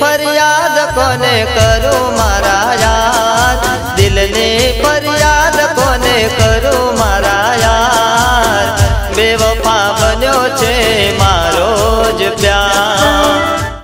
फरियाद कोने करो मा।